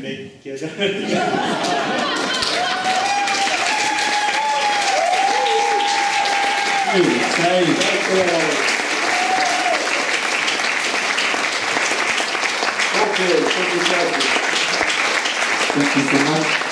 that's 요 Oke, cukup siap. Thank you so much.